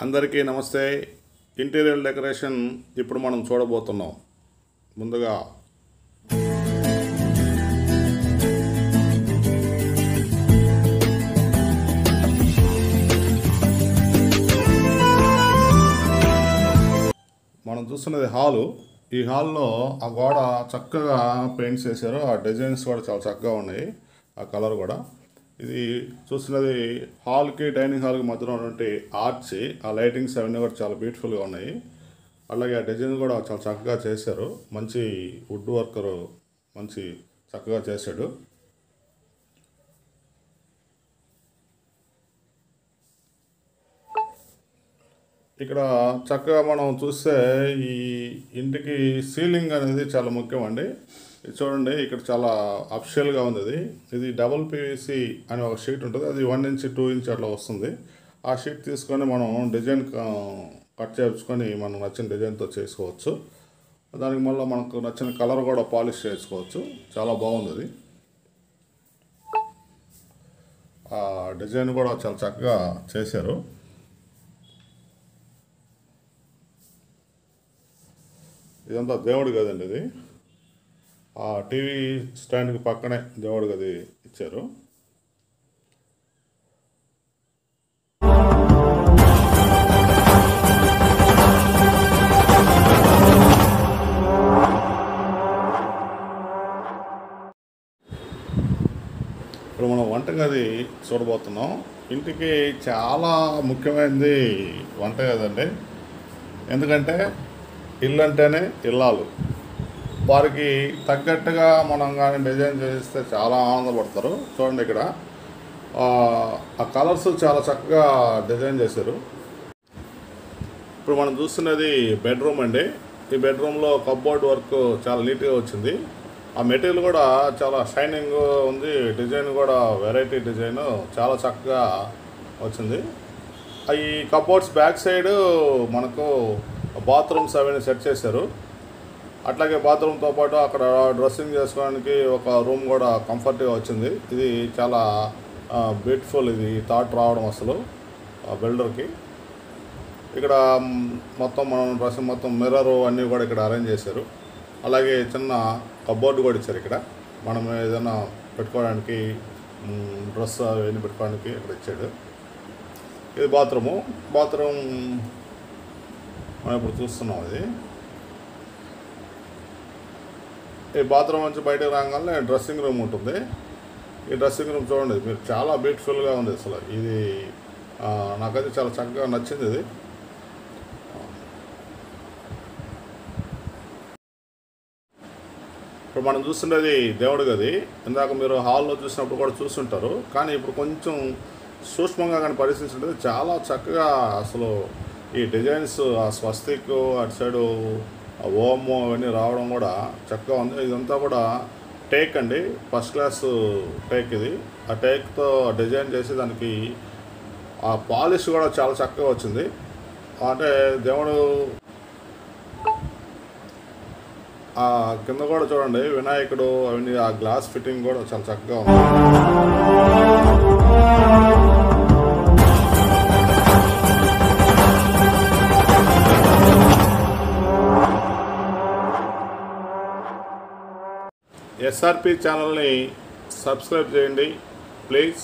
అందరికీ నమస్తే. Interior decoration ఇప్పుడు మనం చూడబోతున్నాం. ముందుగా మనం చూస్తున్నది హాలు. ఈ హాల్లో ఆ గోడ చక్కగా పెయింట్స్ వేశారు ఆ డిజైన్స్ కూడా చాలా చక్కగా ఉన్నాయి. ఆ కలర్ కూడా. ఇది చూస్తున్నది హాల్కి డైనింగ్ హాల్కి మధ్యలో ఉన్నటువంటి ఆర్చ్. ఆ లైటింగ్స్ అవన్నీ కూడా చాలా బ్యూటిఫుల్గా ఉన్నాయి. అలాగే ఆ డిజైన్ కూడా చాలా చక్కగా చేశారు. మంచి వుడ్ వర్కరు మంచి చక్కగా చేశాడు. ఇక్కడ చక్కగా మనం చూస్తే ఈ ఇంటికి సీలింగ్ అనేది చాలా ముఖ్యం అండి. చూడండి ఇక్కడ చాలా అఫిషియల్గా ఉంది ఇది. ఇది డబుల్ పీవీసీ అనే ఒక షీట్ ఉంటుంది. అది వన్ ఇంచ్ టూ ఇంచ్ అట్లా వస్తుంది. ఆ షీట్ తీసుకొని మనం డిజైన్ కట్ చేసుకొని మనం నచ్చిన డిజైన్తో చేసుకోవచ్చు. దానికి మళ్ళీ మనకు నచ్చిన కలర్ కూడా పాలిష్ చేసుకోవచ్చు. చాలా బాగుంది అది. ఆ డిజైన్ కూడా చాలా చక్కగా చేశారు. ఇదంతా దేవుడు కదండి ఇది? ఆ టీవీ స్టాండ్కి పక్కనే దేవుడు గది ఇచ్చారు. ఇప్పుడు మనం వంటగది చూడబోతున్నాం. ఇంటికి చాలా ముఖ్యమైనది వంటగది అండి. ఎందుకంటే ఇల్లు అంటేనే ఇల్లాలు. వారికి తగ్గట్టుగా మనం కానీ డిజైన్ చేస్తే చాలా ఆనందపడతారు. చూడండి ఇక్కడ. ఆ, కలర్స్ చాలా చక్కగా డిజైన్ చేశారు. ఇప్పుడు మనం చూస్తున్నది బెడ్రూమ్ అండి. ఈ బెడ్రూమ్లో కప్బోర్డ్ వర్క్ చాలా నీట్గా వచ్చింది. ఆ మెటీరియల్ కూడా చాలా షైనింగ్ ఉంది. డిజైన్ కూడా వెరైటీ డిజైన్ చాలా చక్కగా వచ్చింది. ఈ కప్బోర్డ్స్ బ్యాక్ సైడ్ మనకు బాత్రూమ్స్ అవన్నీ సెట్ చేశారు. అట్లాగే బాత్రూమ్తో పాటు అక్కడ డ్రెస్సింగ్ చేసుకోవడానికి ఒక రూమ్ కూడా కంఫర్ట్గా వచ్చింది. ఇది చాలా బ్యూటిఫుల్ ఇది థాట్ రావడం అసలు బిల్డర్కి ఇక్కడ మొత్తం మనం డ్రెస్సింగ్ మొత్తం మిర్రర్ అన్నీ కూడా ఇక్కడ అరేంజ్ చేశారు. అలాగే చిన్న కబోర్డు కూడా ఇచ్చారు ఇక్కడ. మనం ఏదైనా పెట్టుకోవడానికి డ్రెస్ అవన్నీ పెట్టుకోవడానికి ఇక్కడ ఇచ్చాడు. ఇది బాత్రూము. బాత్రూమ్ మనం ఇప్పుడు చూస్తున్నాం ఇది ఈ బాత్రూమ్ నుంచి బయటకు రాగానే డ్రెస్సింగ్ రూమ్ ఉంటుంది. ఈ డ్రెస్సింగ్ రూమ్ చూడండి మీరు చాలా బ్యూటిఫుల్గా ఉంది అసలు. ఇది నాకైతే చాలా చక్కగా నచ్చింది ఇది. ఇప్పుడు మనం చూస్తుండేది దేవుడి గది. ఇందాక మీరు హాల్లో చూసినప్పుడు కూడా చూస్తుంటారు. కానీ ఇప్పుడు కొంచెం సూక్ష్మంగా కానీ పరిశీలించుంటే చాలా చక్కగా అసలు ఈ డిజైన్స్ ఆ స్వస్తిక్ అటు సైడు ఓము అవన్నీ రావడం కూడా చక్కగా ఉంది. ఇదంతా కూడా టేక్ అండి. ఫస్ట్ క్లాస్ టేక్ ఇది. ఆ టేక్తో డిజైన్ చేసి దానికి ఆ పాలిష్ కూడా చాలా చక్కగా వచ్చింది. అంటే దేవుడు ఆ కింద కూడా చూడండి వినాయకుడు అవన్నీ ఆ గ్లాస్ ఫిట్టింగ్ కూడా చాలా చక్కగా ఉంది. ఎస్ఆర్పి ఛానల్ని సబ్స్క్రైబ్ చేయండి. ప్లీజ్.